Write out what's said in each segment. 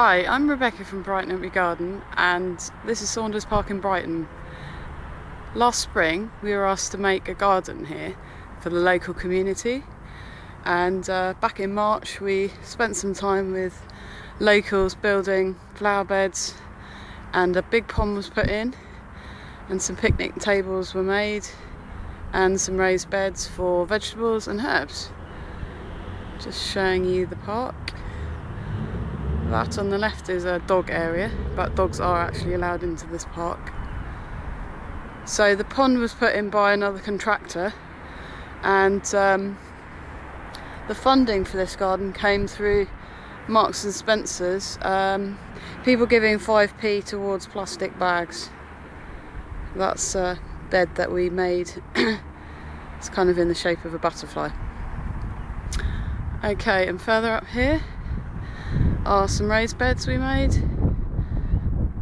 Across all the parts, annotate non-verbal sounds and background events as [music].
Hi, I'm Rebecca from Brighton Your Garden and this is Saunders Park in Brighton. Last spring we were asked to make a garden here for the local community and uh, back in March we spent some time with locals building flower beds and a big pond was put in and some picnic tables were made and some raised beds for vegetables and herbs. Just showing you the park. That on the left is a dog area, but dogs are actually allowed into this park. So the pond was put in by another contractor and um, the funding for this garden came through Marks and Spencer's. Um, people giving 5p towards plastic bags. That's a bed that we made. [coughs] it's kind of in the shape of a butterfly. Okay, and further up here are some raised beds we made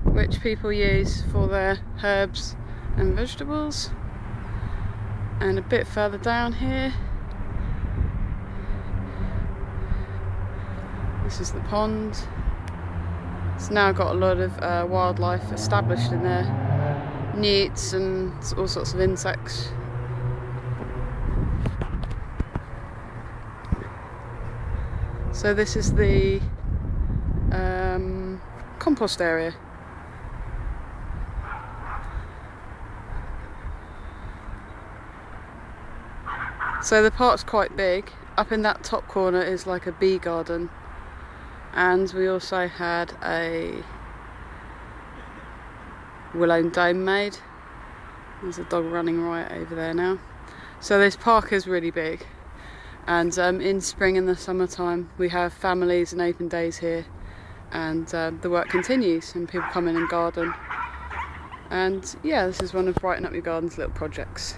which people use for their herbs and vegetables. And a bit further down here this is the pond. It's now got a lot of uh, wildlife established in there. Newts and all sorts of insects. So this is the um, compost area. So the park's quite big. Up in that top corner is like a bee garden. And we also had a willow dome made. There's a dog running right over there now. So this park is really big. And um, in spring and the summertime we have families and open days here and uh, the work continues and people come in and garden and yeah this is one of Brighton Up Your Garden's little projects.